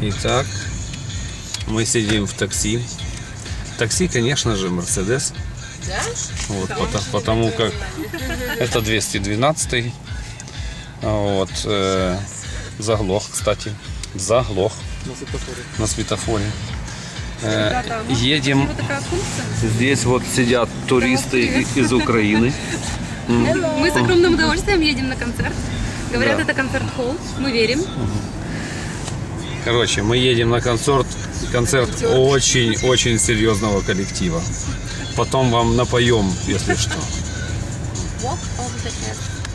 Итак, мы сидим в такси. Такси, конечно же, Мерседес. Да? Вот, потому, потому как это 212 вот, э, заглох, кстати, заглох на светофоре. Э, едем, здесь вот сидят туристы из Украины. Мы с огромным удовольствием едем на концерт. Говорят, Да. это концерт-холл. Мы верим. Короче, мы едем на концерт, концерт очень-очень серьезного коллектива. Потом вам напоем, если что.